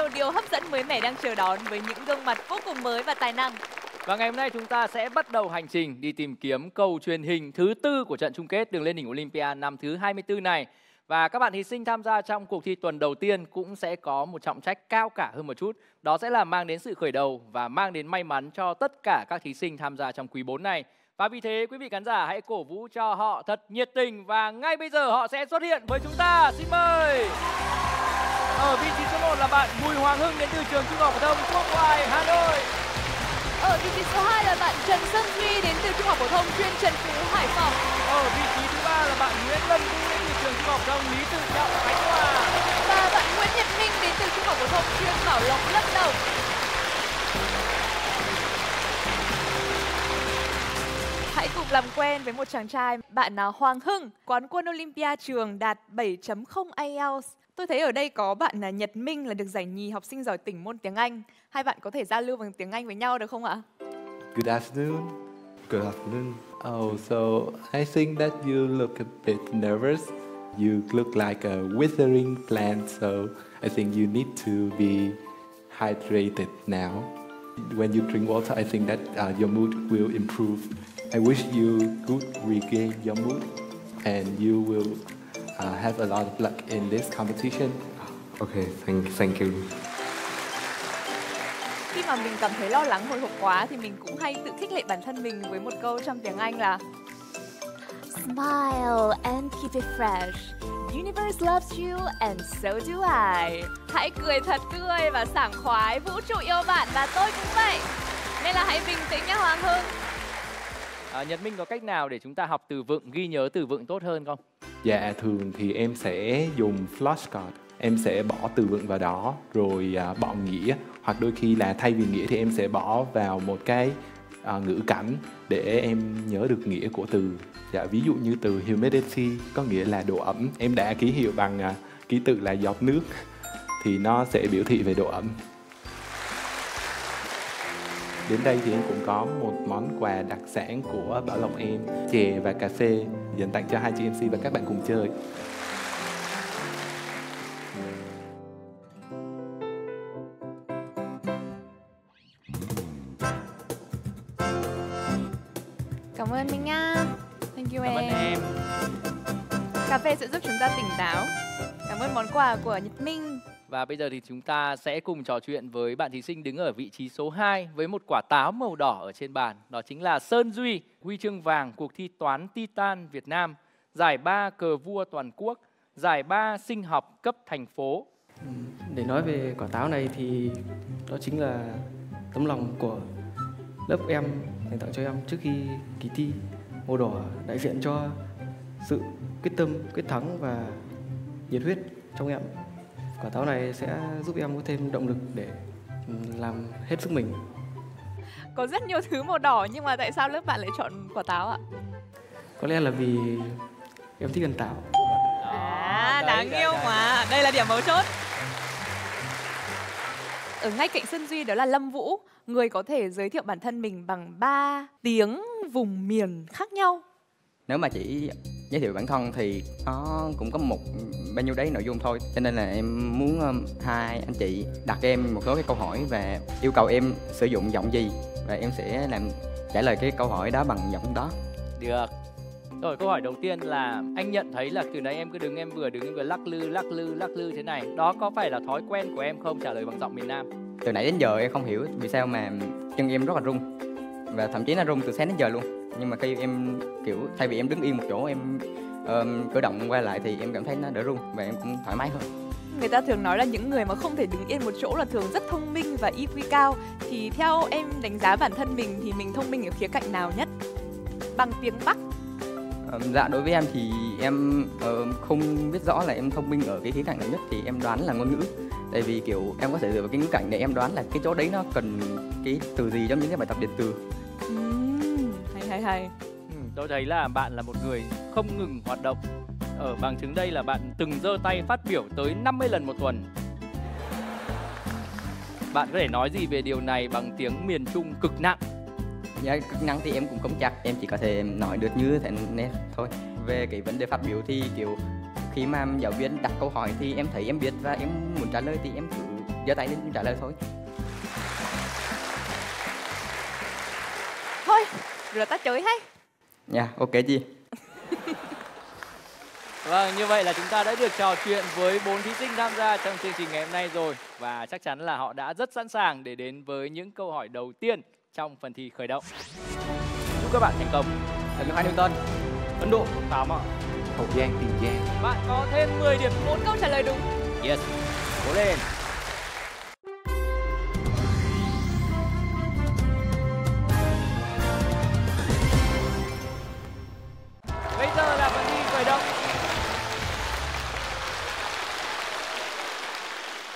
nhiều điều hấp dẫn mới mẻ đang chờ đón với những gương mặt vô cùng mới và tài năng. Và ngày hôm nay chúng ta sẽ bắt đầu hành trình đi tìm kiếm cầu truyền hình thứ tư của trận chung kết đường lên đỉnh Olympia năm thứ 24 này. Và các bạn thí sinh tham gia trong cuộc thi tuần đầu tiên cũng sẽ có một trọng trách cao cả hơn một chút. Đó sẽ là mang đến sự khởi đầu và mang đến may mắn cho tất cả các thí sinh tham gia trong quý 4 này. Và vì thế, quý vị khán giả hãy cổ vũ cho họ thật nhiệt tình và ngay bây giờ họ sẽ xuất hiện với chúng ta. Xin mời. Ở vị trí số 1 là bạn Bùi Hoàng Hưng đến từ trường Trung học phổ thông Quốc Oai, Hà Nội. Ở vị trí số 2 là bạn Trần Xuân Duy đến từ Trung học phổ thông chuyên Trần Phú, Hải Phòng. Ở vị trí thứ ba là bạn Nguyễn Lâm Vũ đến từ trường Trung học phổ thông Lý Tự Trọng, Khánh Hòa. Và bạn Nguyễn Nhật Minh đến từ Trung học phổ thông chuyên Bảo Lộc, Lâm Đồng. Hãy cùng làm quen với một chàng trai, bạn là Hoàng Hưng, quán quân Olympia trường đạt 7.0 IELTS. Tôi thấy ở đây có bạn là Nhật Minh là được giải nhì học sinh giỏi tỉnh môn tiếng Anh. Hai bạn có thể giao lưu bằng tiếng Anh với nhau được không ạ? Good afternoon. Good afternoon. Oh, so I think that you look a bit nervous. You look like a withering plant, so I think you need to be hydrated now. When you drink water, I think that uh, your mood will improve. I wish you could regain your mood and you will uh, have a lot of luck in this competition. Okay, thank, thank you. Khi mà mình cảm thấy lo lắng hồi hộp quá thì mình cũng hay tự khích lệ bản thân mình với một câu trong tiếng Anh là Smile and keep it fresh. Universe loves you and so do I. Hãy cười thật tươi và sảng khoái, vũ trụ yêu bạn và tôi cũng vậy. Nên là hãy bình tĩnh nhé Hoàng Hưng. À, Nhật Minh có cách nào để chúng ta học từ vựng, ghi nhớ từ vựng tốt hơn không? Dạ, thường thì em sẽ dùng flashcard. Em sẽ bỏ từ vựng vào đó rồi à, bỏ nghĩa hoặc đôi khi là thay vì nghĩa thì em sẽ bỏ vào một cái à, ngữ cảnh để em nhớ được nghĩa của từ. Dạ, ví dụ như từ humidity có nghĩa là độ ẩm. Em đã ký hiệu bằng à, ký tự là giọt nước thì nó sẽ biểu thị về độ ẩm. Đến đây thì em cũng có một món quà đặc sản của Bảo Lộc em Chè và cà phê dành tặng cho hai chị MC và các bạn cùng chơi Cảm ơn Minh Nga. Thank you Cảm ơn em. em. Cà phê sẽ giúp chúng ta tỉnh táo. Cảm ơn món quà của Nhật Minh. Và bây giờ thì chúng ta sẽ cùng trò chuyện với bạn thí sinh đứng ở vị trí số 2 với một quả táo màu đỏ ở trên bàn. Đó chính là Sơn Duy, huy chương vàng cuộc thi toán Titan Việt Nam, giải ba cờ vua toàn quốc, giải ba sinh học cấp thành phố. Để nói về quả táo này thì đó chính là tấm lòng của lớp em dành tặng cho em trước khi kỳ thi màu đỏ đại diện cho sự quyết tâm, quyết thắng và nhiệt huyết trong em. Quả táo này sẽ giúp em có thêm động lực để ừ, làm hết sức mình. Có rất nhiều thứ màu đỏ nhưng mà tại sao lớp bạn lại chọn quả táo ạ? Có lẽ là vì em thích ăn táo. À, đấy, đáng đấy, yêu đấy. mà. Đây là điểm mấu chốt. Ở ngay cạnh Sơn Duy đó là Lâm Vũ, người có thể giới thiệu bản thân mình bằng 3 tiếng vùng miền khác nhau. nếu mà chỉ giới thiệu bản thân thì nó cũng có một bao nhiêu đấy nội dung thôi cho nên là em muốn um, hai anh chị đặt cho em một số cái câu hỏi và yêu cầu em sử dụng giọng gì và em sẽ làm trả lời cái câu hỏi đó bằng giọng đó Được. Rồi câu hỏi đầu tiên là anh nhận thấy là từ nãy em cứ đứng em vừa đứng em vừa lắc lư lắc lư lắc lư thế này. Đó có phải là thói quen của em không trả lời bằng giọng miền Nam? từ nãy đến giờ em không hiểu vì sao mà chân em rất là run và thậm chí nó run từ sáng đến giờ luôn nhưng mà khi em kiểu thay vì em đứng yên một chỗ em um, cử động qua lại thì em cảm thấy nó đỡ run và em cũng thoải mái hơn Người ta thường nói là những người mà không thể đứng yên một chỗ là thường rất thông minh và IQ cao. Thì theo em đánh giá bản thân mình thì mình thông minh ở khía cạnh nào nhất? Bằng tiếng Bắc. Ờ, dạ đối với em thì em ờ, không biết rõ là em thông minh ở cái khía cạnh nào nhất thì em đoán là ngôn ngữ tại vì kiểu em có thể dựa vào cái ngữ cảnh để em đoán là cái chỗ đấy nó cần cái từ gì trong những cái bài tập điện từ hay. Ừ, tôi thấy là bạn là một người không ngừng hoạt động. Ở bằng chứng đây là bạn từng giơ tay phát biểu tới 50 lần một tuần. Bạn có thể nói gì về điều này bằng tiếng miền Trung cực nặng? dạ kỹ năng thì em cũng không chắc em chỉ có thể nói được như thế này thôi về cái vấn đề phát biểu thì kiểu khi mà giáo viên đặt câu hỏi thì em thấy em biết và em muốn trả lời thì em cứ giơ tay lên trả lời thôi Thôi, rửa ta chơi hay. dạ ok chị Vâng, như vậy là chúng ta đã được trò chuyện với bốn thí sinh tham gia trong chương trình ngày hôm nay rồi và chắc chắn là họ đã rất sẵn sàng để đến với những câu hỏi đầu tiên trong phần thi khởi động. Chúc các bạn thành công. Thần Hoa Newton Ấn Độ, Tám ạ. Hậu Giang, Tiền Giang. Bạn có thêm 10 điểm. Bốn câu trả lời đúng. Yes. Cố lên.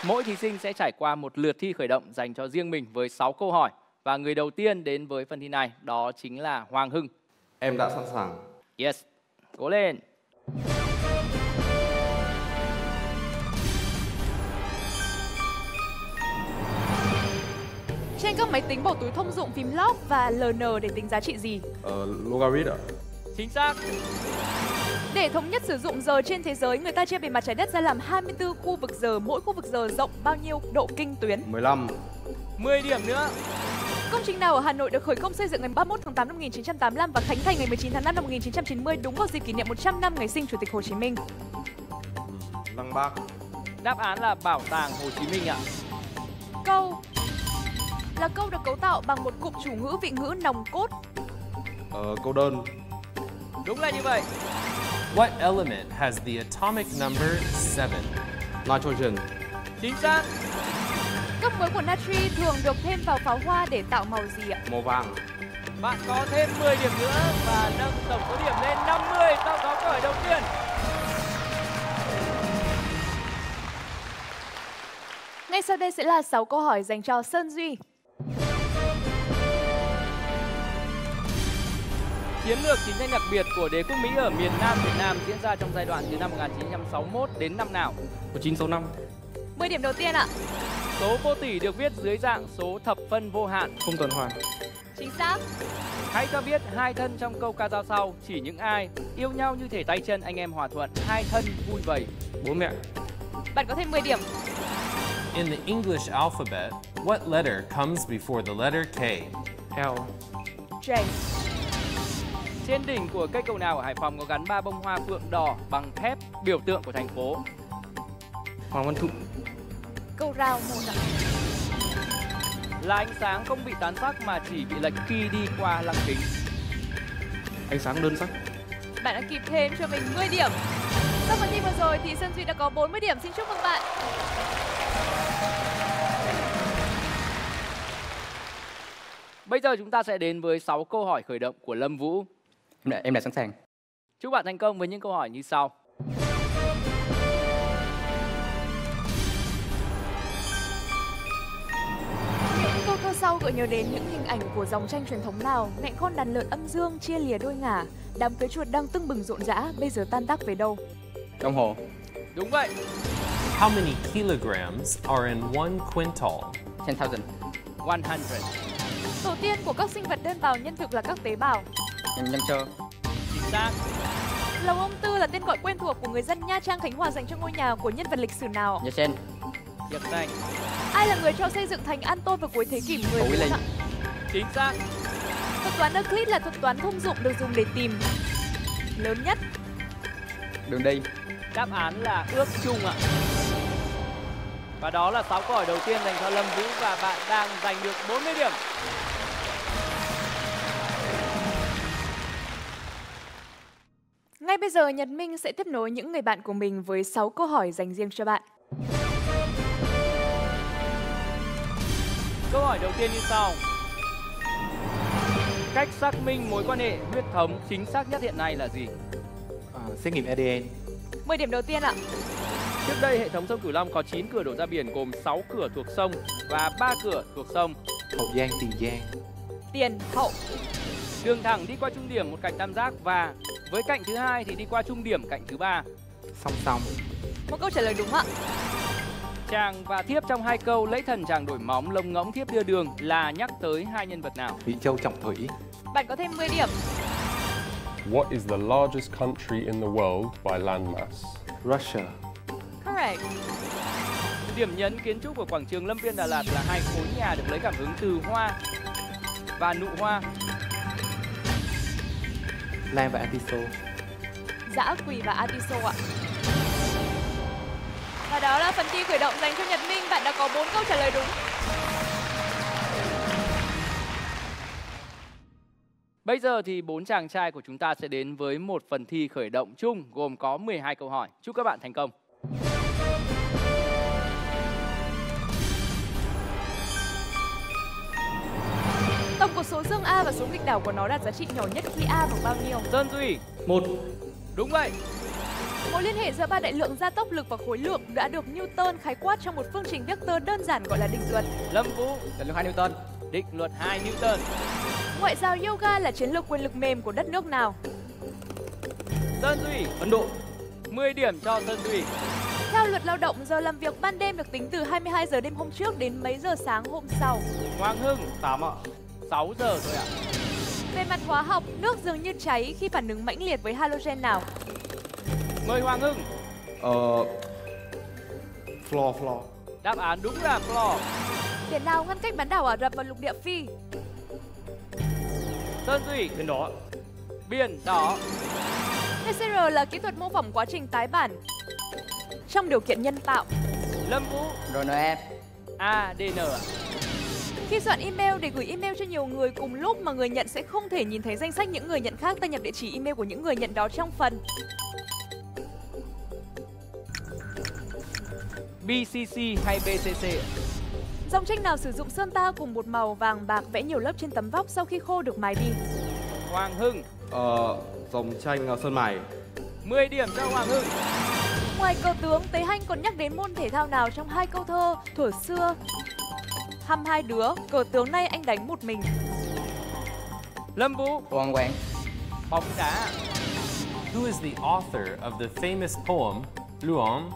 Mỗi thí sinh sẽ trải qua một lượt thi khởi động dành cho riêng mình với 6 câu hỏi. Và người đầu tiên đến với phần thi này đó chính là Hoàng Hưng. Em đã sẵn sàng. Yes. Cố lên. Trên các máy tính bỏ túi thông dụng phím log và LN để tính giá trị gì? Ờ, logarit ạ. Chính xác. Để thống nhất sử dụng giờ trên thế giới, người ta chia bề mặt trái đất ra làm 24 khu vực giờ, mỗi khu vực giờ rộng bao nhiêu độ kinh tuyến? 15. 10 điểm nữa. Công trình nào ở Hà Nội được khởi công xây dựng ngày 31 tháng 8 năm 1985 và khánh thành ngày 19 tháng 5 năm 1990 đúng vào dịp kỷ niệm 100 năm ngày sinh Chủ tịch Hồ Chí Minh? Lăng Bác. Đáp án là Bảo tàng Hồ Chí Minh ạ. Câu là câu được cấu tạo bằng một cụm chủ ngữ vị ngữ nòng cốt. Ờ, câu đơn. Đúng là như vậy. What element has the atomic number 7? Nitrogen. Chính xác. Cấp mới của natri thường được thêm vào pháo hoa để tạo màu gì ạ? Màu vàng. Bạn có thêm 10 điểm nữa và nâng tổng số điểm lên 50 sau đó câu hỏi đầu tiên. Ngay sau đây sẽ là 6 câu hỏi dành cho Sơn Duy. Chiến lược chiến tranh đặc biệt của đế quốc Mỹ ở miền Nam Việt Nam diễn ra trong giai đoạn từ năm 1961 đến năm nào? 1965 10 điểm đầu tiên ạ. Số vô tỷ được viết dưới dạng số thập phân vô hạn. không tuần hoàn Chính xác. Hãy cho biết hai thân trong câu ca dao sau chỉ những ai yêu nhau như thể tay chân anh em hòa thuận, hai thân vui vầy. bố mẹ Bạn có thêm 10 điểm. In the English alphabet, what letter comes before the letter K? L J. Trên đỉnh của cây cầu nào ở Hải Phòng có gắn ba bông hoa phượng đỏ bằng thép biểu tượng của thành phố? Hoàng Văn Thụ Câu rào một ạ. Là ánh sáng không bị tán sắc mà chỉ bị lệch khi đi qua lăng kính. ánh sáng đơn sắc Bạn đã kịp thêm cho mình 10 điểm. Sau phần thi vừa rồi thì Sơn Duy đã có 40 điểm. Xin chúc mừng bạn. Bây giờ chúng ta sẽ đến với 6 câu hỏi khởi động của Lâm Vũ. Em đã, em đã sẵn sàng Chúc bạn thành công với những câu hỏi như sau. Những câu thơ sau gợi nhớ đến những hình ảnh của dòng tranh truyền thống nào? Mẹ con đàn lợn âm dương chia lìa đôi ngả. Đám cưới chuột đang tưng bừng rộn rã, bây giờ tan tác về đâu? đồng hồ Đúng vậy. How many kilograms are in one quintal? 10,000 100. Tổ tiên của các sinh vật đơn bào nhân thực là các tế bào. Nhân nhân sơ Chính xác. Lầu ông Tư là tên gọi quen thuộc của người dân Nha Trang Khánh Hòa dành cho ngôi nhà của nhân vật lịch sử nào? nhà sen Diệp Xanh. Ai là người cho xây dựng thành An Tôn vào cuối thế kỷ 14 Lý Linh. ạ? Chính xác. Thuật toán Euclid là thuật toán thông dụng được dùng để tìm lớn nhất. đường đi Đáp án là ước chung ạ. Và đó là 6 câu hỏi đầu tiên dành cho Lâm Vũ và bạn đang giành được 40 điểm. Ngay bây giờ Nhật Minh sẽ tiếp nối những người bạn của mình với 6 câu hỏi dành riêng cho bạn. Câu hỏi đầu tiên như sau. Cách xác minh mối quan hệ huyết thống chính xác nhất hiện nay là gì? Ờ, xét nghiệm ADN. 10 điểm đầu tiên ạ. Trước đây hệ thống sông Cửu Long có 9 cửa đổ ra biển gồm 6 cửa thuộc sông và 3 cửa thuộc sông. Hậu Giang, Tiền Giang. Tiền, hậu. Đường thẳng đi qua trung điểm một cạnh tam giác và với cạnh thứ hai thì đi qua trung điểm cạnh thứ ba. Song song. Một câu trả lời đúng ạ. Chàng và thiếp trong hai câu lấy thần chàng đổi móng lông ngỗng thiếp đưa đường là nhắc tới hai nhân vật nào? Mỹ Châu Trọng Thủy. Bạn có thêm 10 điểm. What is the largest country in the world by landmass? Russia. Correct. Điểm nhấn kiến trúc của quảng trường Lâm Viên Đà Lạt là hai khối nhà được lấy cảm hứng từ hoa và nụ hoa. Lan và Atiso. Dã quỳ và Atiso ạ. Và đó là phần thi khởi động dành cho Nhật Minh. Bạn đã có 4 câu trả lời đúng. Bây giờ thì bốn chàng trai của chúng ta sẽ đến với một phần thi khởi động chung gồm có 12 câu hỏi. Chúc các bạn thành công. Tổng của số dương A và số nghịch đảo của nó đạt giá trị nhỏ nhất khi A bằng bao nhiêu? Sơn Duy, một đúng vậy. Mối liên hệ giữa ba đại lượng gia tốc lực và khối lượng đã được Newton khái quát trong một phương trình vectơ đơn giản gọi là định luật. Lâm Vũ, định luật hai Newton định luật 2 Newton. Ngoại giao yoga là chiến lược quyền lực mềm của đất nước nào? Sơn Duy, Ấn Độ 10 điểm cho Sơn Duy. Theo luật lao động, giờ làm việc ban đêm được tính từ 22 giờ đêm hôm trước đến mấy giờ sáng hôm sau. Hoàng Hưng, 8 ạ 6 giờ thôi ạ. Về mặt hóa học, nước dường như cháy khi phản ứng mãnh liệt với halogen nào? Mời Hoàng Hưng. Ờ Floor, floor Đáp án đúng là clo. Biển nào ngăn cách bán đảo Ả Rập và lục địa Phi? Sơn Duy, bên đó biển đỏ. PCR là kỹ thuật mô phỏng quá trình tái bản trong điều kiện nhân tạo. Lâm Vũ, RNA ADN ạ. Khi soạn email để gửi email cho nhiều người cùng lúc mà người nhận sẽ không thể nhìn thấy danh sách những người nhận khác, ta nhập địa chỉ email của những người nhận đó trong phần. BCC hay BCC? Dòng tranh nào sử dụng sơn ta cùng một màu vàng bạc vẽ nhiều lớp trên tấm vóc sau khi khô được mài đi? Hoàng Hưng, Ờ Dòng tranh ờ, Sơn Mài 10 điểm cho Hoàng Hưng. Ngoài cờ tướng, Tế Hanh còn nhắc đến môn thể thao nào trong hai câu thơ thuở xưa? Hăm hai đứa, cờ tướng nay anh đánh một mình. Lâm Vũ, Hoàng Quang bóng đá. Who is the author of the famous poem Luom,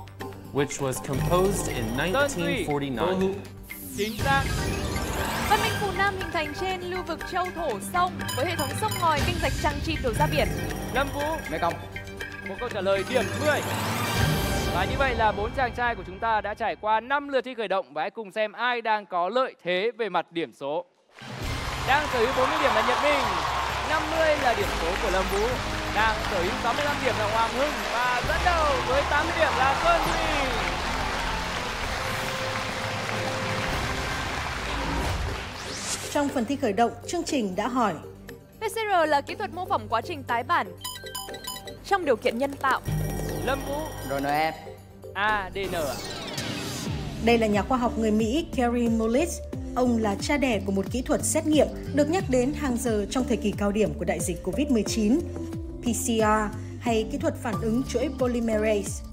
which was composed in 1949? Chính xác. Văn minh phù Nam hình thành trên lưu vực châu thổ sông với hệ thống sông ngòi kênh rạch chằng chịt đổ ra biển. Lâm Vũ, Mê Công một câu trả lời điểm 10. Và như vậy là bốn chàng trai của chúng ta đã trải qua 5 lượt thi khởi động và hãy cùng xem ai đang có lợi thế về mặt điểm số. Đang sở hữu 40 điểm là Nhật Minh, 50 là điểm số của Lâm Vũ, đang sở hữu 65 điểm là Hoàng Hưng và dẫn đầu với 80 điểm là Sơn Duy. Trong phần thi khởi động, chương trình đã hỏi PCR là kỹ thuật mô phỏng quá trình tái bản trong điều kiện nhân tạo. Lâm Vũ, RNA ADN ạ. Đây là nhà khoa học người Mỹ Kerry Mullis. Ông là cha đẻ của một kỹ thuật xét nghiệm được nhắc đến hàng giờ trong thời kỳ cao điểm của đại dịch COVID-19, PCR hay kỹ thuật phản ứng chuỗi polymerase.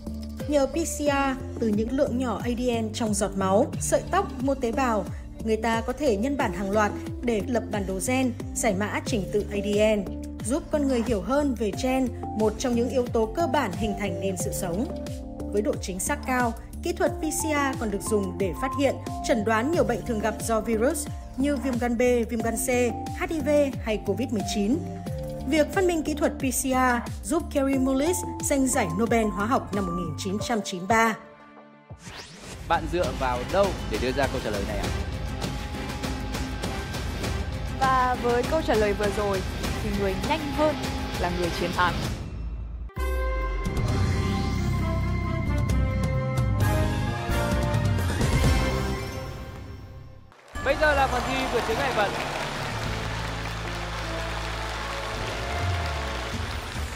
Nhờ PCR từ những lượng nhỏ ADN trong giọt máu, sợi tóc, mô tế bào, người ta có thể nhân bản hàng loạt để lập bản đồ gen, giải mã trình tự ADN, giúp con người hiểu hơn về gen, một trong những yếu tố cơ bản hình thành nên sự sống. Với độ chính xác cao, kỹ thuật PCR còn được dùng để phát hiện, chẩn đoán nhiều bệnh thường gặp do virus như viêm gan B, viêm gan C, HIV hay COVID-19. Việc phát minh kỹ thuật PCR giúp Kerry Mullis giành giải Nobel hóa học năm 1993. Bạn dựa vào đâu để đưa ra câu trả lời này ạ? Và với câu trả lời vừa rồi thì người nhanh hơn là người chiến thắng. Bây giờ là phần thi vượt chướng ngại vật.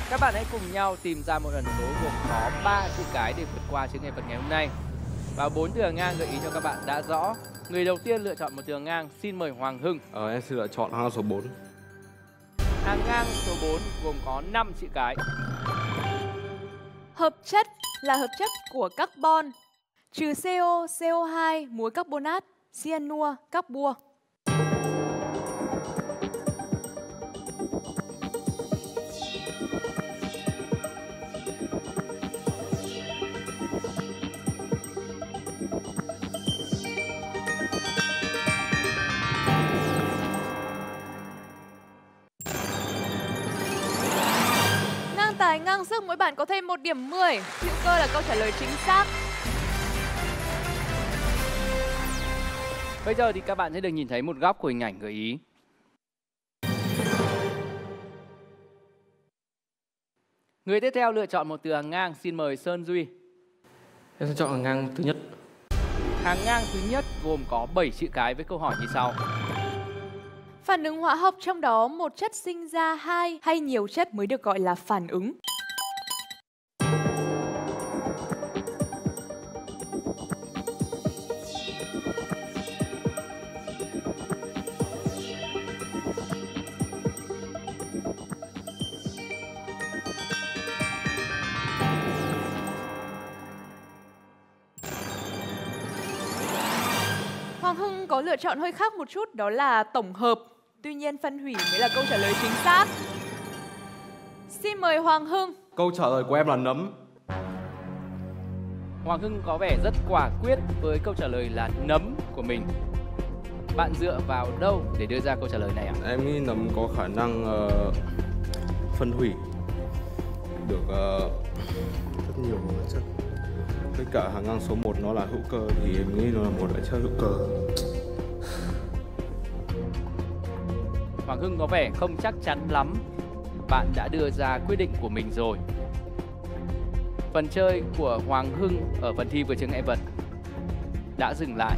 Các bạn hãy cùng nhau tìm ra một ẩn số gồm có 3 chữ cái để vượt qua chướng ngại vật ngày hôm nay. Và bốn từ hàng ngang gợi ý cho các bạn đã rõ. Người đầu tiên lựa chọn một từ hàng ngang, xin mời Hoàng Hưng. Ờ em xin lựa chọn hàng số 4 Hàng ngang số 4 gồm có 5 chữ cái. Hợp chất là hợp chất của carbon trừ CO, CO2, muối carbonat, cyanua các bua. Ngang tài ngang sức, mỗi bạn có thêm một điểm 10. Hữu cơ là câu trả lời chính xác. Bây giờ thì các bạn sẽ được nhìn thấy một góc của hình ảnh gợi ý. Người tiếp theo lựa chọn một từ hàng ngang, xin mời Sơn Duy. Em sẽ chọn hàng ngang thứ nhất. Hàng ngang thứ nhất gồm có 7 chữ cái với câu hỏi như sau. Phản ứng hóa học trong đó một chất sinh ra hai hay nhiều chất mới được gọi là phản ứng. Lựa chọn hơi khác một chút đó là tổng hợp. Tuy nhiên phân hủy mới là câu trả lời chính xác. Xin mời Hoàng Hưng. Câu trả lời của em là nấm. Hoàng Hưng có vẻ rất quả quyết với câu trả lời là nấm của mình. Bạn dựa vào đâu để đưa ra câu trả lời này ạ? Em nghĩ nấm có khả năng ờ, phân hủy được ờ, rất nhiều hóa chất. Tất cả hàng ngang số 1 nó là hữu cơ thì em nghĩ nó là một loại chất hữu cơ. Hoàng Hưng có vẻ không chắc chắn lắm. Bạn đã đưa ra quyết định của mình rồi. Phần chơi của Hoàng Hưng ở phần thi vừa chứng ngại vật đã dừng lại.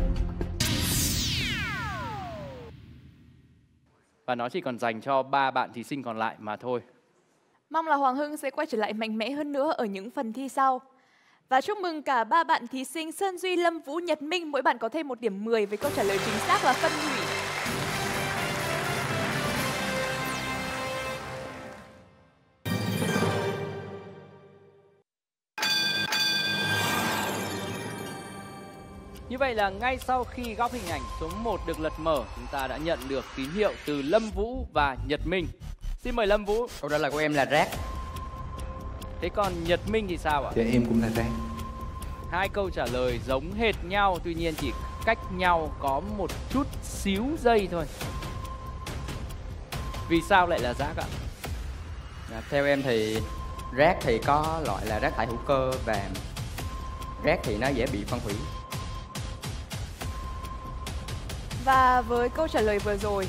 Và nó chỉ còn dành cho ba bạn thí sinh còn lại mà thôi. Mong là Hoàng Hưng sẽ quay trở lại mạnh mẽ hơn nữa ở những phần thi sau. Và chúc mừng cả ba bạn thí sinh Sơn Duy, Lâm Vũ, Nhật Minh. Mỗi bạn có thêm một điểm 10 với câu trả lời chính xác là phân hủy. Như vậy là ngay sau khi góc hình ảnh số 1 được lật mở, chúng ta đã nhận được tín hiệu từ Lâm Vũ và Nhật Minh. Xin mời Lâm Vũ. Câu trả lời của em là rác. Thế còn Nhật Minh thì sao ạ? Dạ em cũng là rác. Hai câu trả lời giống hệt nhau, tuy nhiên chỉ cách nhau có một chút xíu giây thôi. Vì sao lại là rác ạ? À, theo em thì rác thì có loại là rác thải hữu cơ và rác thì nó dễ bị phân hủy. Và với câu trả lời vừa rồi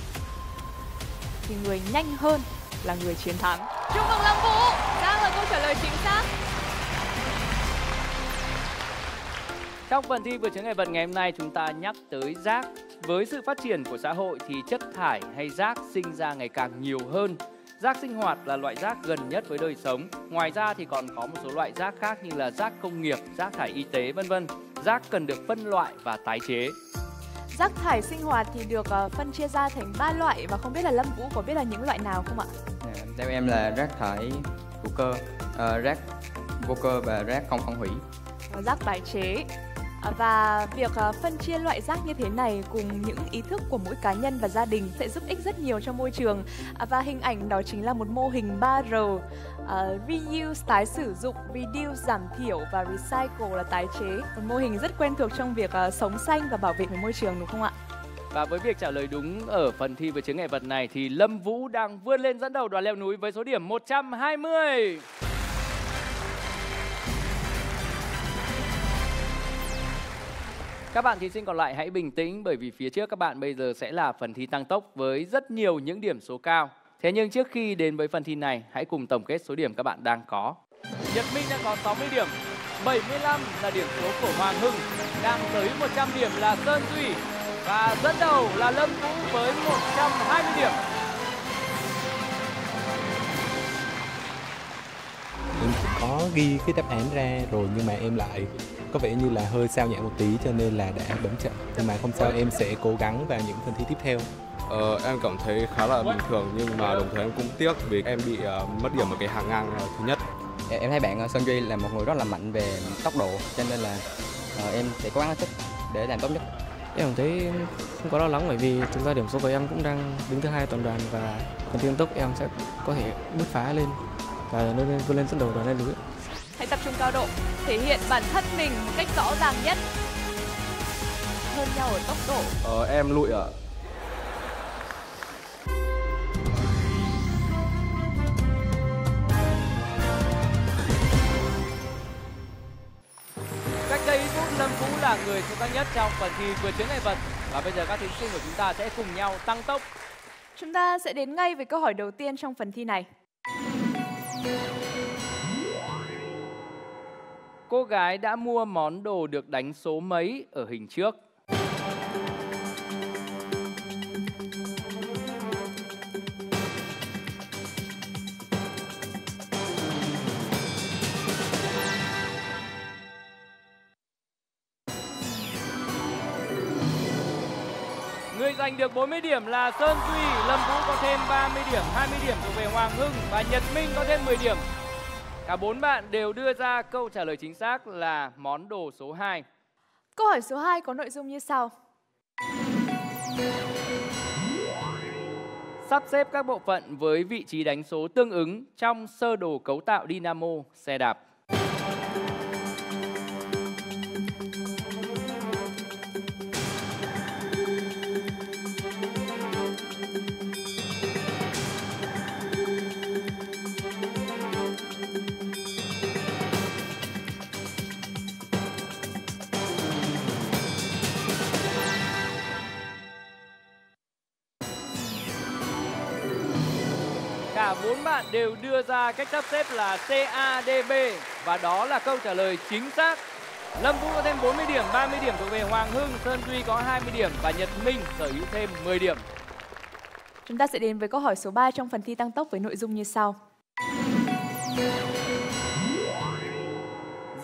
thì người nhanh hơn là người chiến thắng. Chúc mừng Lâm Vũ, đang là câu trả lời chính xác. Trong phần thi vượt chướng ngại vật ngày hôm nay chúng ta nhắc tới rác. Với sự phát triển của xã hội thì chất thải hay rác sinh ra ngày càng nhiều hơn. Rác sinh hoạt là loại rác gần nhất với đời sống. Ngoài ra thì còn có một số loại rác khác như là rác công nghiệp, rác thải y tế vân vân. Rác cần được phân loại và tái chế. Rác thải sinh hoạt thì được ờ, phân chia ra thành 3 loại và không biết là Lâm Vũ có biết là những loại nào không ạ? À, theo em là rác thải hữu cơ, à, rác vô cơ và rác không phân hủy. Ờ, Rác tái chế. À, Và việc ờ, phân chia loại rác như thế này cùng những ý thức của mỗi cá nhân và gia đình sẽ giúp ích rất nhiều cho môi trường. À, Và hình ảnh đó chính là một mô hình 3R uh, Reuse tái sử dụng, Reduce giảm thiểu và Recycle là tái chế. Một mô hình rất quen thuộc trong việc uh, sống xanh và bảo vệ môi trường đúng không ạ? Và với việc trả lời đúng ở phần thi vượt chướng ngại vật này thì Lâm Vũ đang vươn lên dẫn đầu đoàn leo núi với số điểm 120. Các bạn thí sinh còn lại hãy bình tĩnh bởi vì phía trước các bạn bây giờ sẽ là phần thi tăng tốc với rất nhiều những điểm số cao. Thế nhưng trước khi đến với phần thi này, hãy cùng tổng kết số điểm các bạn đang có. Nhật Minh đang có 60 điểm, 75 là điểm số của Hoàng Hưng, đang tới 100 điểm là Sơn Duy và dẫn đầu là Lâm Vũ với 120 điểm. Em có ghi cái đáp án ra rồi nhưng mà em lại có vẻ như là hơi sao nhãng một tí cho nên là đã bấm chậm. Nhưng mà không sao em sẽ cố gắng vào những phần thi tiếp theo. Ờ, em cảm thấy khá là bình thường nhưng mà đồng thời em cũng tiếc vì em bị ờ, mất điểm ở cái hàng ngang ờ, thứ nhất. Em thấy bạn ờ, Sơn Duy là một người rất là mạnh về tốc độ cho nên là ờ, em sẽ cố gắng hết sức để làm tốt nhất. Em cảm thấy không có lo lắng bởi vì thực ra điểm số của em cũng đang đứng thứ hai toàn đoàn và phần thi tốc em sẽ có thể bứt phá lên và nên lên vươn lên dẫn đầu đoàn lên núi. Hãy tập trung cao độ, thể hiện bản thân mình một cách rõ ràng nhất. Hơn nhau ở tốc độ. Ờ, em lụi ạ. Người xuất sắc nhất trong phần thi vượt chướng ngại vật và bây giờ các thí sinh của chúng ta sẽ cùng nhau tăng tốc. Chúng ta sẽ đến ngay với câu hỏi đầu tiên trong phần thi này. Cô gái đã mua món đồ được đánh số mấy ở hình trước? Giành được 40 điểm là Sơn Duy, Lâm Vũ có thêm 30 điểm, 20 điểm thuộc về Hoàng Hưng và Nhật Minh có thêm 10 điểm. Cả bốn bạn đều đưa ra câu trả lời chính xác là món đồ số 2. Câu hỏi số 2 có nội dung như sau. Sắp xếp các bộ phận với vị trí đánh số tương ứng trong sơ đồ cấu tạo dynamo xe đạp. Đều đưa ra cách sắp xếp là CADB và đó là câu trả lời chính xác. Lâm Vũ có thêm 40 điểm, 30 điểm thuộc về Hoàng Hưng, Sơn Duy có 20 điểm và Nhật Minh sở hữu thêm 10 điểm. Chúng ta sẽ đến với câu hỏi số 3 trong phần thi tăng tốc với nội dung như sau.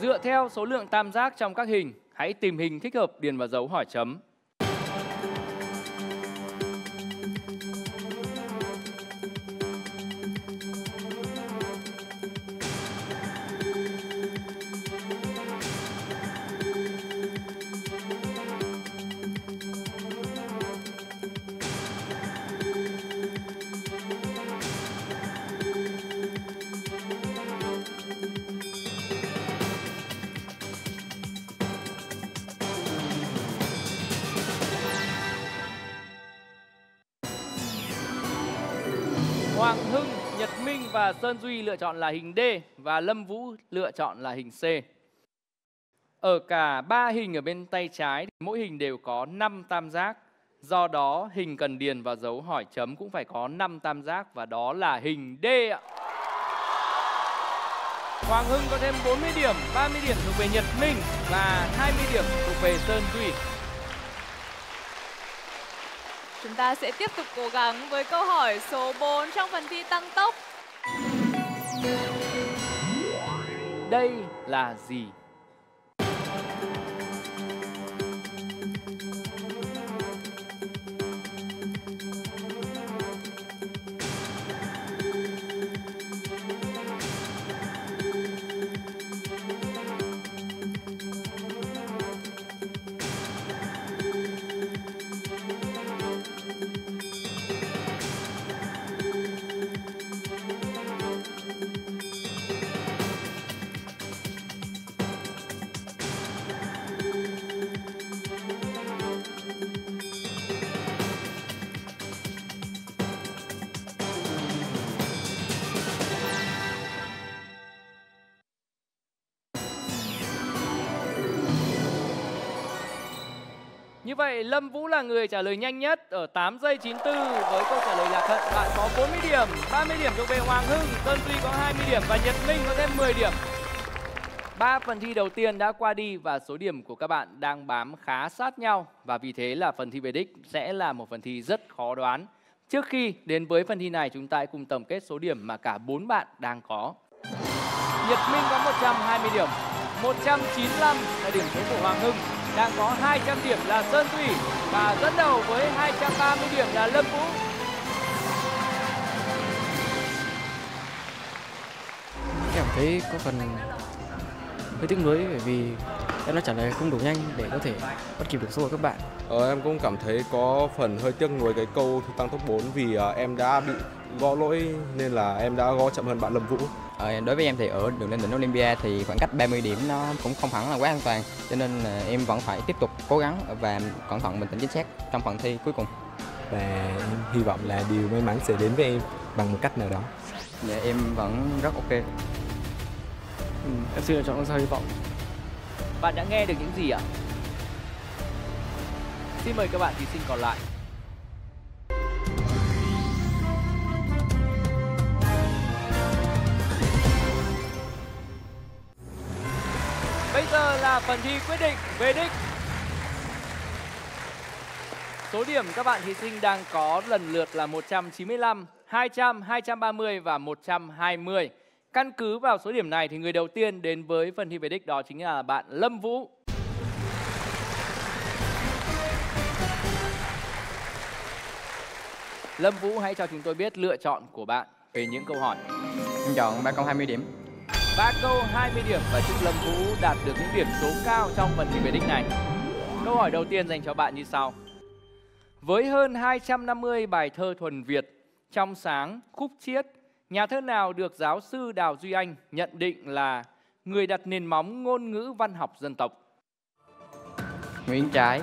Dựa theo số lượng tam giác trong các hình, hãy tìm hình thích hợp điền vào dấu hỏi chấm. Sơn Duy lựa chọn là hình D và Lâm Vũ lựa chọn là hình C. Ở cả ba hình ở bên tay trái, thì mỗi hình đều có 5 tam giác. Do đó, hình cần điền vào dấu hỏi chấm cũng phải có 5 tam giác và đó là hình D ạ. Hoàng Hưng có thêm 40 điểm, 30 điểm thuộc về Nhật Minh và 20 điểm thuộc về Sơn Duy. Chúng ta sẽ tiếp tục cố gắng với câu hỏi số 4 trong phần thi tăng tốc. Đây là gì? Vậy Lâm Vũ là người trả lời nhanh nhất ở 8 giây 94 với câu trả lời là thận. Bạn có 40 điểm, 30 điểm thuộc về Hoàng Hưng, Tân Duy có 20 điểm và Nhật Minh có thêm 10 điểm. Ba phần thi đầu tiên đã qua đi và số điểm của các bạn đang bám khá sát nhau và vì thế là phần thi về đích sẽ là một phần thi rất khó đoán. Trước khi đến với phần thi này chúng ta hãy cùng tổng kết số điểm mà cả bốn bạn đang có. Nhật Minh có 120 điểm, 195 là điểm số của Hoàng Hưng, đang có 200 điểm là Sơn Thủy và dẫn đầu với 230 điểm là Lâm Vũ. Em cảm thấy có phần hơi tiếc nuối bởi vì em đã trả lời không đủ nhanh để có thể bắt kịp được số của các bạn. Ờ, em cũng cảm thấy có phần hơi tiếc nuối cái câu tăng tốc 4 vì à, em đã bị gõ lỗi nên là em đã gõ chậm hơn bạn Lâm Vũ. Ờ, đối với em thì ở đường lên đỉnh Olympia thì khoảng cách 30 điểm nó cũng không hẳn là quá an toàn cho nên là em vẫn phải tiếp tục cố gắng và cẩn thận bình tĩnh chính xác trong phần thi cuối cùng. và em hy vọng là điều may mắn sẽ đến với em bằng một cách nào đó. Dạ, em vẫn rất ok. Ừ, em xin lựa chọn con sao hy vọng. Bạn đã nghe được những gì ạ? Xin mời các bạn thí sinh còn lại. Là phần thi quyết định về đích. Số điểm các bạn thí sinh đang có lần lượt là 195, 200, 230 và 120. Căn cứ vào số điểm này thì người đầu tiên đến với phần thi về đích đó chính là bạn Lâm Vũ. Lâm Vũ hãy cho chúng tôi biết lựa chọn của bạn về những câu hỏi. Em chọn ba câu 20 điểm. Ba câu 20 điểm và chúc Lâm Vũ đạt được những điểm số cao trong phần thi về đích này. Câu hỏi đầu tiên dành cho bạn như sau. Với hơn 250 bài thơ thuần Việt, trong sáng, khúc chiết, nhà thơ nào được giáo sư Đào Duy Anh nhận định là người đặt nền móng ngôn ngữ văn học dân tộc? Nguyễn Trãi.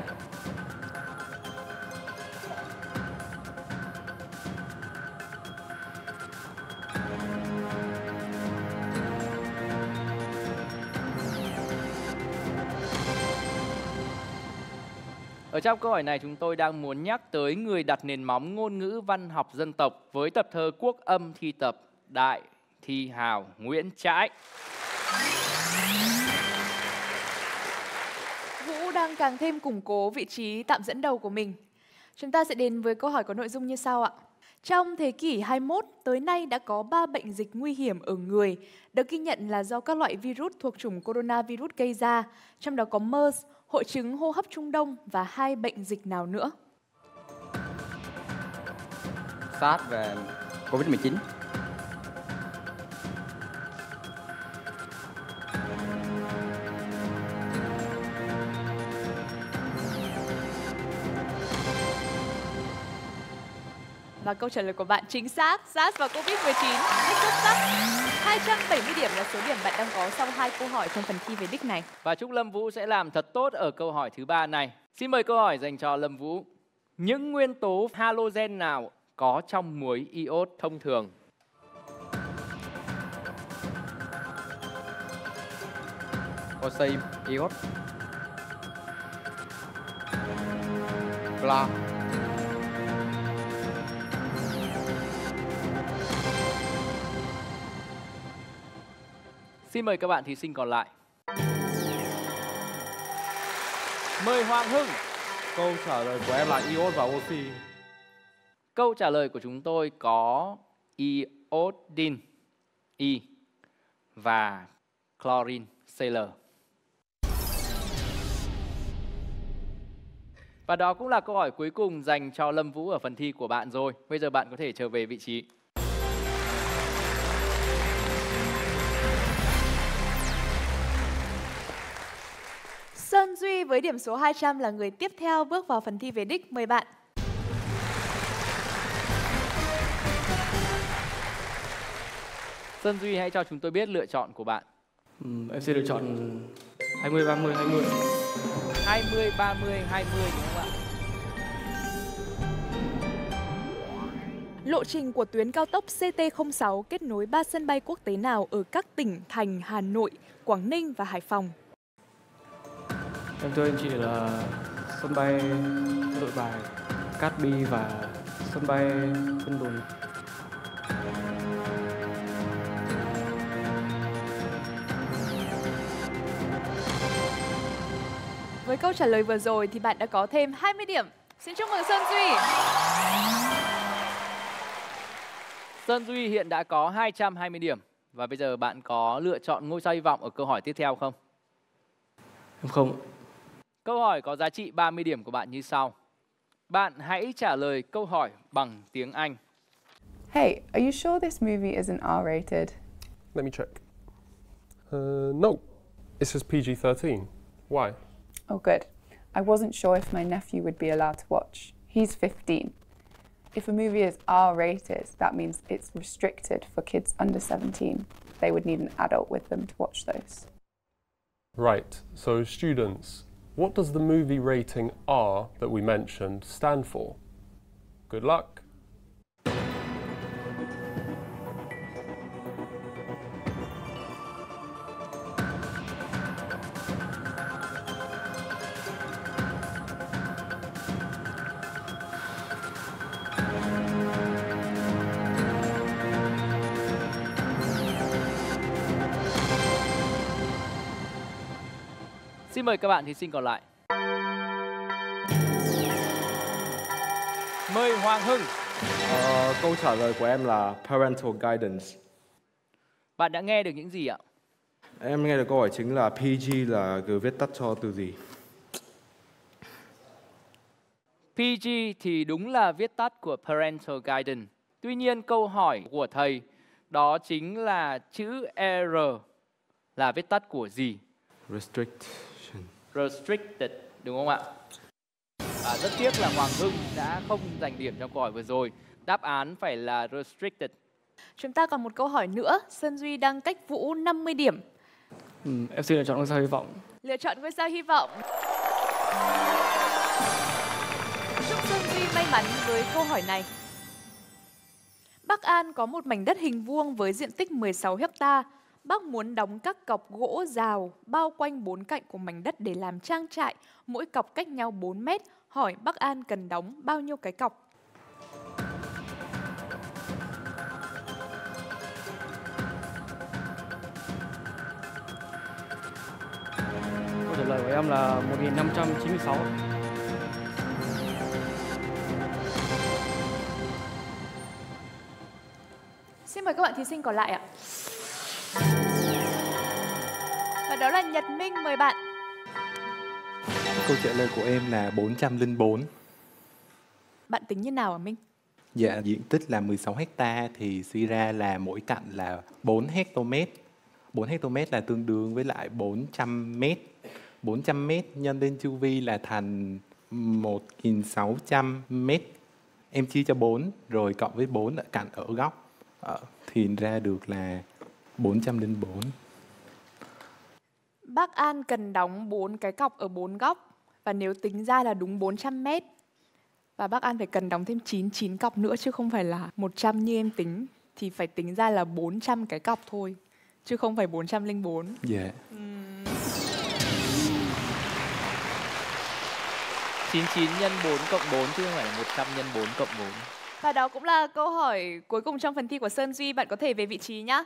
Ở trong câu hỏi này chúng tôi đang muốn nhắc tới người đặt nền móng ngôn ngữ văn học dân tộc với tập thơ Quốc âm thi tập Đại Thi Hào Nguyễn Trãi. Vũ đang càng thêm củng cố vị trí tạm dẫn đầu của mình. Chúng ta sẽ đến với câu hỏi có nội dung như sau ạ. Trong thế kỷ 21, tới nay đã có 3 bệnh dịch nguy hiểm ở người, được ghi nhận là do các loại virus thuộc chủng coronavirus gây ra, trong đó có MERS, hội chứng hô hấp Trung Đông và hai bệnh dịch nào nữa? SARS và Covid-19. Và câu trả lời của bạn chính xác, SARS và Covid-19. Rất xuất sắc. 270 điểm là số điểm bạn đang có sau hai câu hỏi trong phần thi về đích này. Và chúc Lâm Vũ sẽ làm thật tốt ở câu hỏi thứ ba này. Xin mời câu hỏi dành cho Lâm Vũ. Những nguyên tố halogen nào có trong muối iốt thông thường? Oxy, iốt. Clo. Xin mời các bạn thí sinh còn lại. Mời Hoàng Hưng. Câu trả lời của em là iốt và oxy. Câu trả lời của chúng tôi có iodine, I và chlorine, Cl. Và đó cũng là câu hỏi cuối cùng dành cho Lâm Vũ ở phần thi của bạn rồi. Bây giờ bạn có thể trở về vị trí. Sơn Duy với điểm số 200 là người tiếp theo bước vào phần thi về đích. Mời bạn. Sơn Duy hãy cho chúng tôi biết lựa chọn của bạn. Ừm, em sẽ lựa chọn 20 30 20. 20, 30, 20 đúng không ạ? Lộ trình của tuyến cao tốc CT06 kết nối 3 sân bay quốc tế nào ở các tỉnh thành Hà Nội, Quảng Ninh và Hải Phòng? Em thưa anh chị là sân bay Nội Bài, Cát Bi và sân bay Vân Đồn. Với câu trả lời vừa rồi thì bạn đã có thêm 20 điểm. Xin chúc mừng Sơn Duy. Sơn Duy hiện đã có 220 điểm. Và bây giờ bạn có lựa chọn ngôi sao hy vọng ở câu hỏi tiếp theo không? Em không. Câu hỏi có giá trị 30 điểm của bạn như sau. Bạn hãy trả lời câu hỏi bằng tiếng Anh. Hey, are you sure this movie isn't R rated? Let me check. Uh, no, it says PG 13. Why? Oh, good. I wasn't sure if my nephew would be allowed to watch. He's 15. If a movie is R rated, that means it's restricted for kids under 17. They would need an adult with them to watch those. Right, so students, what does the movie rating R that we mentioned stand for? Good luck. Xin mời các bạn thí sinh còn lại. Mời Hoàng Hưng. Ờ, câu trả lời của em là parental guidance. Bạn đã nghe được những gì ạ? Em nghe được câu hỏi chính là PG là từ viết tắt cho từ gì? PG thì đúng là viết tắt của Parental Guidance. Tuy nhiên câu hỏi của thầy đó chính là chữ R là viết tắt của gì? Restriction. Restricted, đúng không ạ? À, rất tiếc là Hoàng Hưng đã không giành điểm trong câu hỏi vừa rồi. Đáp án phải là restricted. Chúng ta còn một câu hỏi nữa. Sơn Duy đang cách Vũ 50 điểm. Ừ, em xin lựa chọn ngôi sao hy vọng. Lựa chọn ngôi sao hy vọng. Chúc Sơn Duy may mắn với câu hỏi này. Bắc An có một mảnh đất hình vuông với diện tích 16 ha. Bác muốn đóng các cọc gỗ rào bao quanh bốn cạnh của mảnh đất để làm trang trại, mỗi cọc cách nhau 4 mét. Hỏi Bắc An cần đóng bao nhiêu cái cọc? Câu trả lời của em là 1596. Xin mời các bạn thí sinh còn lại ạ. Đó là Nhật Minh, mời bạn. Câu trả lời của em là 404. Bạn tính như nào hả Minh? Dạ, diện tích là 16 hecta thì suy ra là mỗi cạnh là 4 hectomet. 4 hectomet là tương đương với lại 400 mét. 400 mét nhân lên chu vi là thành 1.600 mét. Em chia cho 4 rồi cộng với 4 ở cạnh ở góc. Ờ, thì ra được là 404. Bác An cần đóng 4 cái cọc ở 4 góc và nếu tính ra là đúng 400 mét và bác An phải cần đóng thêm 99 cọc nữa chứ không phải là 100 như em tính thì phải tính ra là 400 cái cọc thôi chứ không phải 404. Dạ. 99 nhân 4 cộng 4 chứ không phải là 100 nhân 4 cộng 4. Và đó cũng là câu hỏi cuối cùng trong phần thi của Sơn Duy. Bạn có thể về vị trí nhé.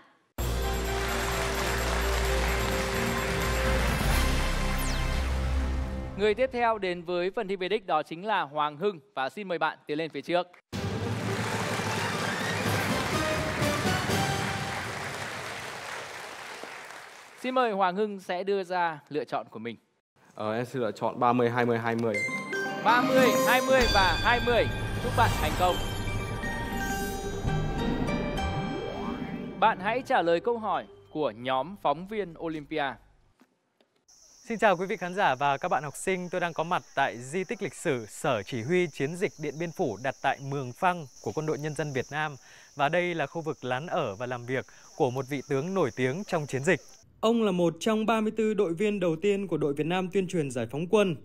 Người tiếp theo đến với phần thi về đích đó chính là Hoàng Hưng và xin mời bạn tiến lên phía trước. Xin mời Hoàng Hưng sẽ đưa ra lựa chọn của mình. Ờ, em xin lựa chọn 30, 20, 20. 30, 20 và 20. Chúc bạn thành công. Bạn hãy trả lời câu hỏi của nhóm phóng viên Olympia. Xin chào quý vị khán giả và các bạn học sinh. Tôi đang có mặt tại di tích lịch sử Sở Chỉ huy Chiến dịch Điện Biên Phủ đặt tại Mường Phăng của Quân đội Nhân dân Việt Nam. Và đây là khu vực lán ở và làm việc của một vị tướng nổi tiếng trong chiến dịch. Ông là một trong 34 đội viên đầu tiên của đội Việt Nam tuyên truyền giải phóng quân.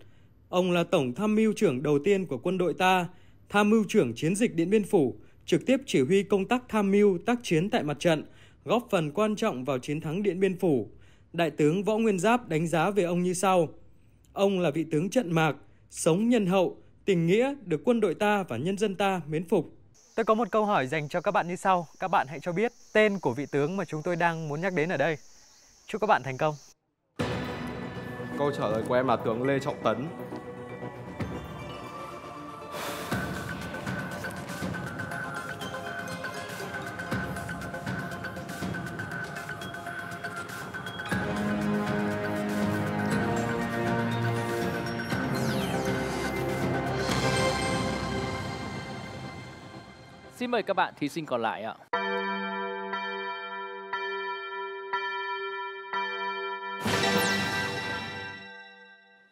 Ông là tổng tham mưu trưởng đầu tiên của quân đội ta, tham mưu trưởng chiến dịch Điện Biên Phủ, trực tiếp chỉ huy công tác tham mưu tác chiến tại mặt trận, góp phần quan trọng vào chiến thắng Điện Biên Phủ. Đại tướng Võ Nguyên Giáp đánh giá về ông như sau. Ông là vị tướng trận mạc, sống nhân hậu, tình nghĩa được quân đội ta và nhân dân ta mến phục. Tôi có một câu hỏi dành cho các bạn như sau. Các bạn hãy cho biết tên của vị tướng mà chúng tôi đang muốn nhắc đến ở đây. Chúc các bạn thành công. Câu trả lời của em là tướng Lê Trọng Tấn. Xin mời các bạn thí sinh còn lại ạ.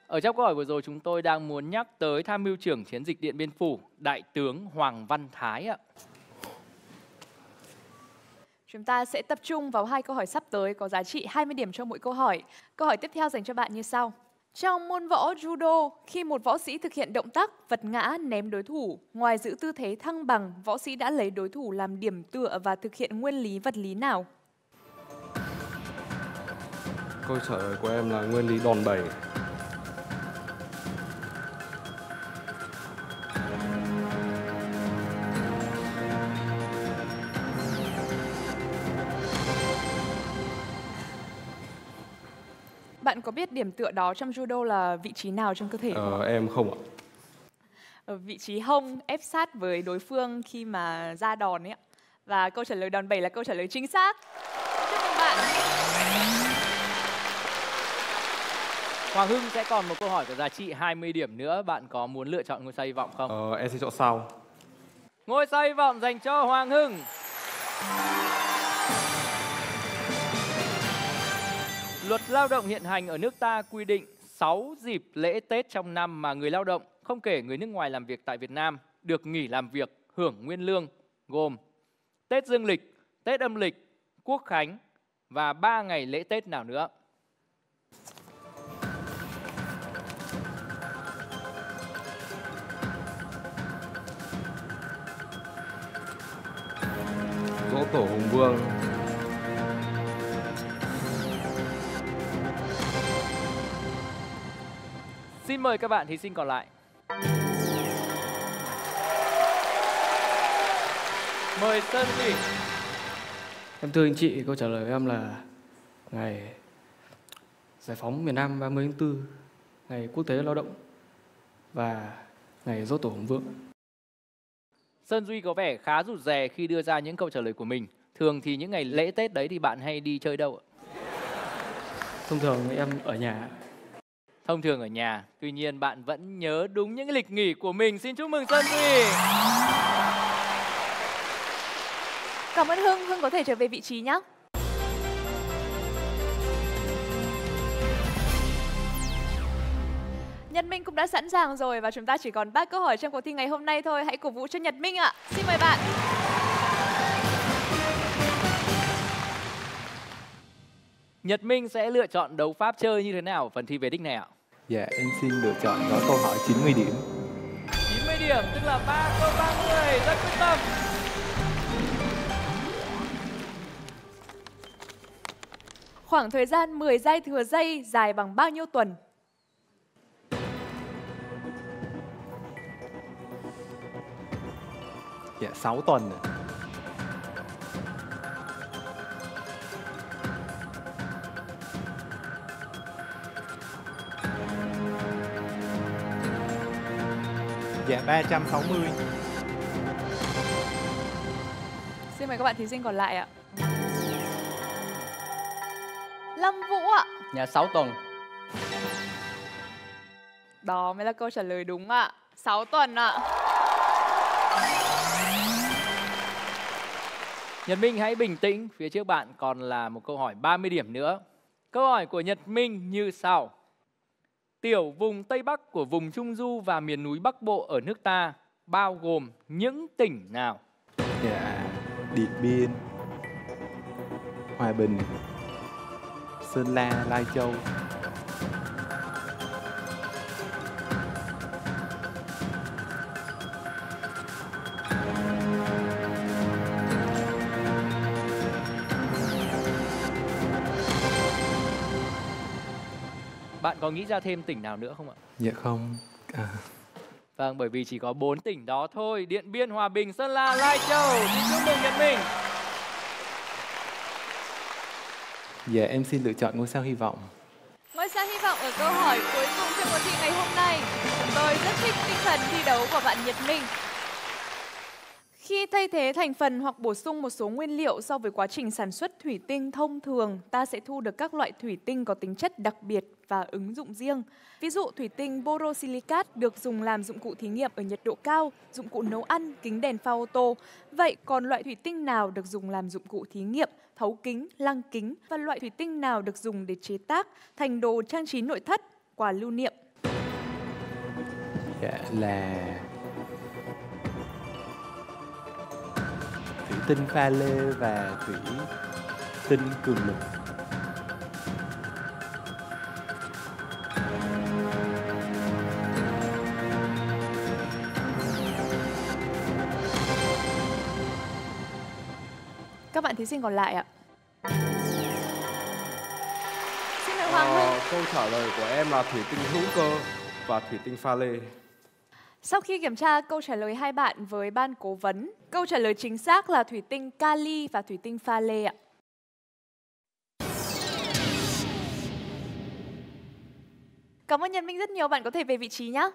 Ở trong câu hỏi vừa rồi chúng tôi đang muốn nhắc tới tham mưu trưởng chiến dịch Điện Biên Phủ, Đại tướng Hoàng Văn Thái ạ. Chúng ta sẽ tập trung vào hai câu hỏi sắp tới có giá trị 20 điểm cho mỗi câu hỏi. Câu hỏi tiếp theo dành cho bạn như sau. Trong môn võ judo, khi một võ sĩ thực hiện động tác vật ngã ném đối thủ, ngoài giữ tư thế thăng bằng, võ sĩ đã lấy đối thủ làm điểm tựa và thực hiện nguyên lý vật lý nào? Câu trả lời của em là nguyên lý đòn bẩy. Bạn có biết điểm tựa đó trong judo là vị trí nào trong cơ thể không? Ờ, em không ạ. Ở vị trí hông ép sát với đối phương khi mà ra đòn ấy ạ. Và câu trả lời đòn bẩy là câu trả lời chính xác. Chúc mừng bạn. Hoàng Hưng sẽ còn một câu hỏi có giá trị 20 điểm nữa. Bạn có muốn lựa chọn ngôi sao hy vọng không? Ờ, em sẽ chọn sau. Ngôi sao hy vọng dành cho Hoàng Hưng. Luật lao động hiện hành ở nước ta quy định 6 dịp lễ Tết trong năm mà người lao động, không kể người nước ngoài làm việc tại Việt Nam, được nghỉ làm việc hưởng nguyên lương gồm Tết Dương lịch, Tết âm lịch, Quốc khánh và 3 ngày lễ Tết nào nữa. Dỗ tổ Hùng Vương. Xin mời các bạn thí sinh còn lại. Mời Sơn Thủy. Em thưa anh chị, câu trả lời của em là ngày giải phóng miền Nam 30 tháng 4, ngày quốc tế lao động và ngày dỗ tổ Hùng Vương. Sơn Duy có vẻ khá rụt rè khi đưa ra những câu trả lời của mình. Thường thì những ngày lễ Tết đấy thì bạn hay đi chơi đâu ạ? Thông thường em ở nhà. Thông thường ở nhà. Tuy nhiên bạn vẫn nhớ đúng những lịch nghỉ của mình. Xin chúc mừng Sơn Thủy. Cảm ơn Hưng. Hưng có thể trở về vị trí nhé. Nhật Minh cũng đã sẵn sàng rồi và chúng ta chỉ còn 3 câu hỏi trong cuộc thi ngày hôm nay thôi. Hãy cổ vũ cho Nhật Minh ạ. Xin mời bạn. Nhật Minh sẽ lựa chọn đấu pháp chơi như thế nào ở phần thi về đích này ạ? Dạ, em xin lựa chọn gói câu hỏi 90 điểm. 90 điểm tức là 3 câu 30, rất quyết tâm. Khoảng thời gian 10 giây thừa giây dài bằng bao nhiêu tuần? Dạ, 6 tuần ạ. Dạ, 360. Xin mời các bạn thí sinh còn lại ạ. Lâm Vũ ạ. Dạ 6 tuần. Đó mới là câu trả lời đúng ạ. 6 tuần ạ. Nhật Minh hãy bình tĩnh, phía trước bạn còn là một câu hỏi 30 điểm nữa. Câu hỏi của Nhật Minh như sau. Tiểu vùng Tây Bắc của vùng Trung Du và miền núi Bắc Bộ ở nước ta bao gồm những tỉnh nào? Dạ, Điện Biên, Hòa Bình, Sơn La, Lai Châu. Bạn có nghĩ ra thêm tỉnh nào nữa không ạ? Dạ không. À, Vâng, bởi vì chỉ có 4 tỉnh đó thôi. Điện Biên, Hòa Bình, Sơn La, Lai Châu. Xin chúc mừng Nhật Minh. dạ, em xin lựa chọn ngôi sao hy vọng. Ngôi sao hy vọng ở câu hỏi cuối cùng trong cuộc thi ngày hôm nay. Chúng tôi rất thích tinh thần thi đấu của bạn Nhật Minh. Khi thay thế thành phần hoặc bổ sung một số nguyên liệu so với quá trình sản xuất thủy tinh thông thường, ta sẽ thu được các loại thủy tinh có tính chất đặc biệt và ứng dụng riêng. Ví dụ thủy tinh borosilicat được dùng làm dụng cụ thí nghiệm ở nhiệt độ cao, dụng cụ nấu ăn, kính đèn pha ô tô. Vậy còn loại thủy tinh nào được dùng làm dụng cụ thí nghiệm, thấu kính, lăng kính và loại thủy tinh nào được dùng để chế tác thành đồ trang trí nội thất, quà lưu niệm? Dạ là thủy tinh pha lê và thủy tinh cường lực. Các bạn thí sinh còn lại ạ. Xin mời Hoàng Hưng. Ờ, câu trả lời của em là thủy tinh hữu cơ và thủy tinh pha lê. Sau khi kiểm tra câu trả lời hai bạn với ban cố vấn, câu trả lời chính xác là thủy tinh kali và thủy tinh pha lê ạ. Cảm ơn Nhật Minh rất nhiều, bạn có thể về vị trí nhé.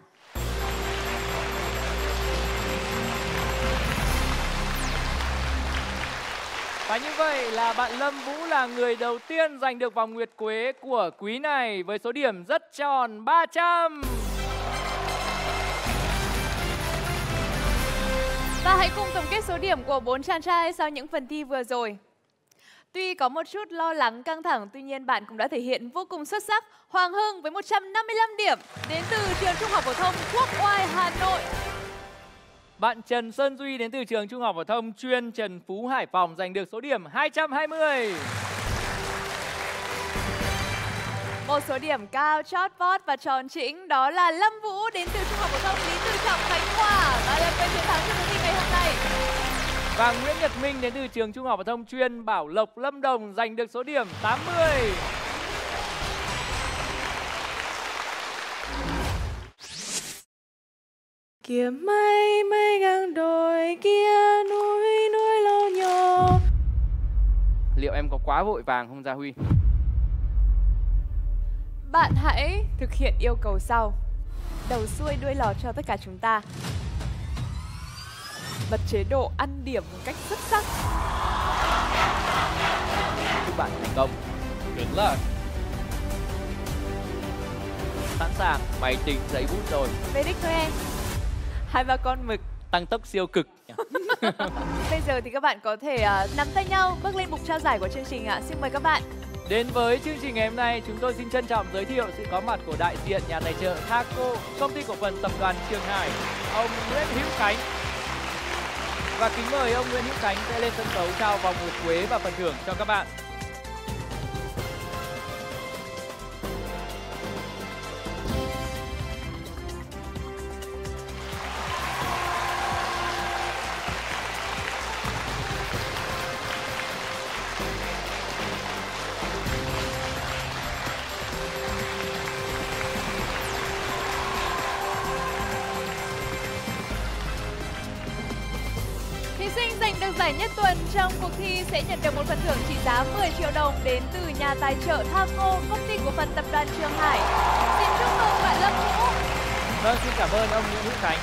Và như vậy là bạn Lâm Vũ là người đầu tiên giành được vòng nguyệt quế của quý này với số điểm rất tròn 300. Và hãy cùng tổng kết số điểm của bốn chàng trai sau những phần thi vừa rồi. Tuy có một chút lo lắng căng thẳng, tuy nhiên bạn cũng đã thể hiện vô cùng xuất sắc. Hoàng Hưng với 155 điểm đến từ trường Trung học phổ thông Quốc Oai Hà Nội. Bạn Trần Sơn Duy đến từ trường Trung học phổ thông chuyên Trần Phú Hải Phòng giành được số điểm 220. Một số điểm cao chót vót và tròn chỉnh đó là Lâm Vũ đến từ Trung học phổ thông Lý Tự Trọng Khánh Hòa và là người chiến thắng trong cuộc thi ngày hôm nay. Và Nguyễn Nhật Minh đến từ trường Trung học phổ thông chuyên Bảo Lộc Lâm Đồng giành được số điểm 80. Kiếm mây mây ngang đồi kia núi núi lâu nhỏ Liệu em có quá vội vàng không Gia Huy? Bạn hãy thực hiện yêu cầu sau. Đầu xuôi đuôi lò cho tất cả chúng ta. Bật chế độ ăn điểm một cách xuất sắc. Chúc bạn thành công. Good luck. Sẵn sàng, máy tính giấy bút rồi. Về đích thôi em. Hai ba con mực. Tăng tốc siêu cực. Bây giờ thì các bạn có thể uh, nắm tay nhau bước lên bục trao giải của chương trình ạ. À. Xin mời các bạn. Đến với chương trình ngày hôm nay, chúng tôi xin trân trọng giới thiệu sự có mặt của đại diện nhà tài trợ Thaco, công ty cổ phần tập đoàn Trường Hải, ông Nguyễn Hữu Khánh. Và kính mời ông Nguyễn Hữu Khánh sẽ lên sân khấu trao vòng nguyệt quế và phần thưởng cho các bạn. Một phần thưởng trị giá 10 triệu đồng đến từ nhà tài trợ Thaco, công ty cổ phần tập đoàn Trường Hải. Xin chúc mừng bạn Lâm Vũ. Vâng, xin cảm ơn ông Nguyễn Hữu Khánh.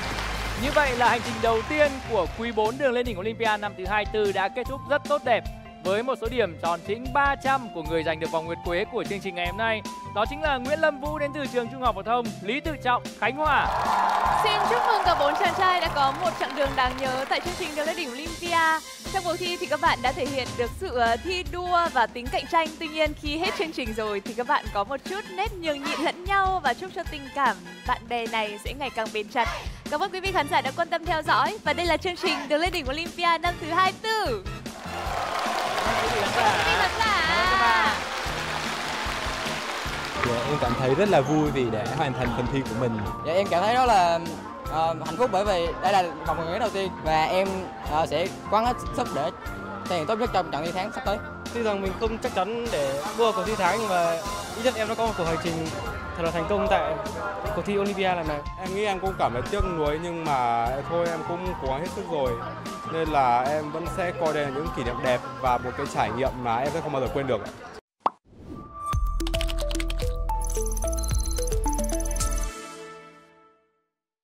Như vậy là hành trình đầu tiên của quý 4 đường lên đỉnh Olympia năm thứ 24 đã kết thúc rất tốt đẹp với một số điểm tròn chính 300 của người giành được vòng nguyệt quế của chương trình ngày hôm nay. Đó chính là Nguyễn Lâm Vũ đến từ trường Trung học phổ thông Lý Tự Trọng, Khánh Hòa. Xin chúc mừng cả bốn chàng trai đã có một chặng đường đáng nhớ tại chương trình đường lên đỉnh Olympia. Trong cuộc thi thì các bạn đã thể hiện được sự ờ, thi đua và tính cạnh tranh. Tuy nhiên khi hết chương trình rồi thì các bạn có một chút nét nhường nhịn lẫn nhau và chúc cho tình cảm bạn bè này sẽ ngày càng bền chặt. Cảm ơn quý vị khán giả đã quan tâm theo dõi và đây là chương trình đường lên đỉnh Olympia năm thứ 24 quý vị khán giả. Em cảm thấy rất là vui vì đã hoàn thành phần thi của mình. Dạ, em cảm thấy đó là uh, hạnh phúc bởi vì đây là vòng nguyện đầu tiên và em uh, sẽ cố hết sức để thể hiện tốt nhất trong trận thi tháng sắp tới. Tuy rằng mình không chắc chắn để đua cuộc thi tháng nhưng mà ít nhất em đã có một cuộc hành trình thật là thành công tại cuộc thi Olympia lần này. Em nghĩ em cũng cảm thấy tiếc nuối nhưng mà thôi em cũng cố gắng hết sức rồi. Nên là em vẫn sẽ coi đây là những kỷ niệm đẹp và một cái trải nghiệm mà em sẽ không bao giờ quên được.